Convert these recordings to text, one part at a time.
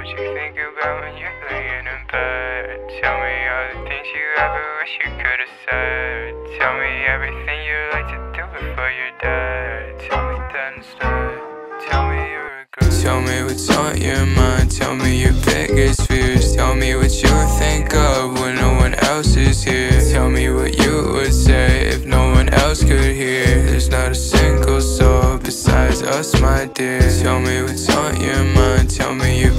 what you think about when you're laying in bed. Tell me all the things you ever wish you could have said. Tell me everything you like to do before you're dead. Tell me that instead. Tell me a good. Tell me what's on your mind. Tell me your biggest fears. Tell me what you think of when no one else is here. Tell me what you would say if no one else could hear. There's not a single soul besides us, my dear. Tell me what's on your mind. Tell me your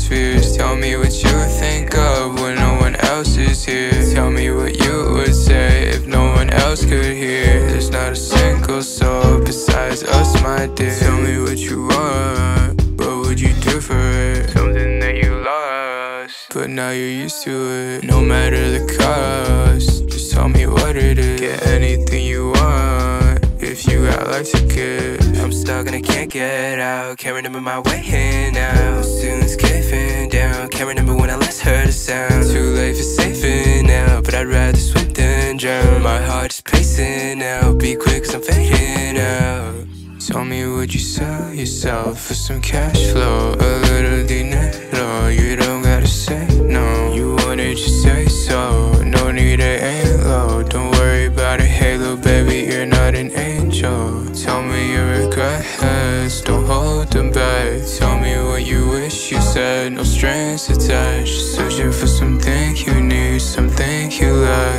fears. Tell me what you think of when no one else is here. Tell me what you would say if no one else could hear. There's not a single soul besides us, my dear. Tell me what you want. What would you do for it? Something that you lost, but now you're used to it. No matter the cost, just tell me what it is. Get anything you want if you got life to give. I'm stuck and I can't get out. Can't remember my way in now. Soon's heart is pacing now. Be quick, cause I'm fading out. Tell me, would you sell yourself for some cash flow? A little dinero, you don't gotta say no. You wanted, you say so. No need to aim low. Don't worry about a halo, baby, you're not an angel. Tell me your regrets, don't hold them back. Tell me what you wish you said, no strings attached. Searching for something you need, something you like.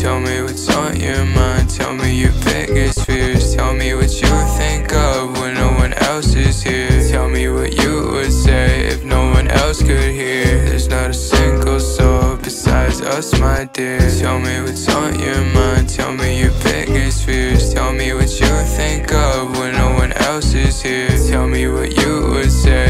Tell me what's on your mind. Tell me your biggest fears. Tell me what you think of when no one else is here. Tell me what you would say if no one else could hear. There's not a single soul besides us, my dear. Tell me what's on your mind. Tell me your biggest fears. Tell me what you think of when no one else is here. Tell me what you would say